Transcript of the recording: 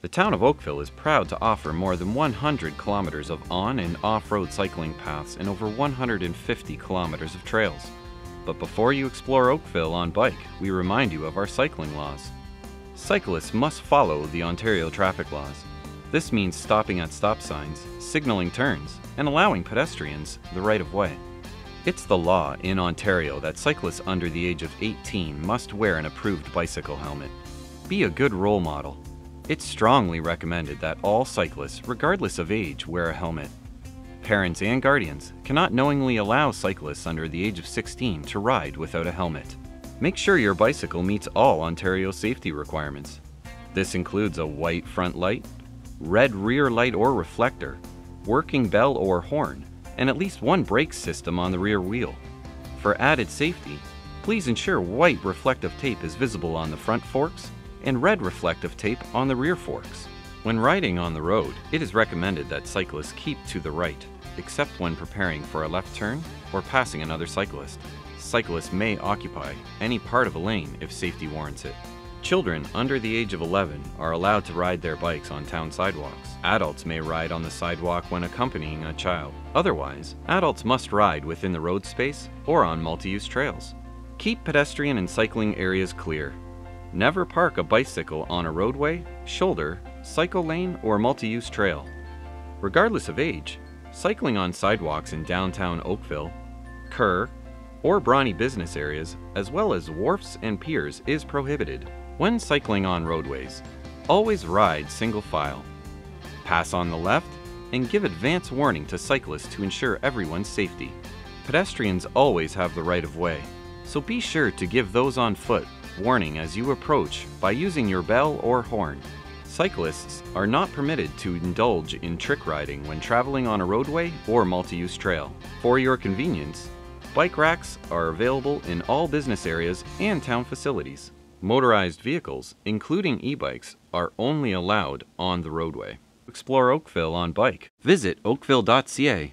The town of Oakville is proud to offer more than 100 kilometers of on and off road cycling paths and over 150 kilometers of trails. But before you explore Oakville on bike, we remind you of our cycling laws. Cyclists must follow the Ontario traffic laws. This means stopping at stop signs, signaling turns, and allowing pedestrians the right of way. It's the law in Ontario that cyclists under the age of 18 must wear an approved bicycle helmet. Be a good role model. It's strongly recommended that all cyclists, regardless of age, wear a helmet. Parents and guardians cannot knowingly allow cyclists under the age of 16 to ride without a helmet. Make sure your bicycle meets all Ontario safety requirements. This includes a white front light, red rear light or reflector, working bell or horn, and at least one brake system on the rear wheel. For added safety, please ensure white reflective tape is visible on the front forks and red reflective tape on the rear forks. When riding on the road, it is recommended that cyclists keep to the right, except when preparing for a left turn or passing another cyclist. Cyclists may occupy any part of a lane if safety warrants it. Children under the age of 11 are allowed to ride their bikes on town sidewalks. Adults may ride on the sidewalk when accompanying a child. Otherwise, adults must ride within the road space or on multi-use trails. Keep pedestrian and cycling areas clear. Never park a bicycle on a roadway, shoulder, cycle lane, or multi-use trail. Regardless of age, cycling on sidewalks in downtown Oakville, Kerr, or Bronte business areas, as well as wharfs and piers, is prohibited. When cycling on roadways, always ride single file. Pass on the left and give advance warning to cyclists to ensure everyone's safety. Pedestrians always have the right of way, so be sure to give those on foot warning as you approach by using your bell or horn. Cyclists are not permitted to indulge in trick riding when traveling on a roadway or multi-use trail. For your convenience, bike racks are available in all business areas and town facilities. Motorized vehicles, including e-bikes, are only allowed on the roadway. Explore Oakville on bike. Visit oakville.ca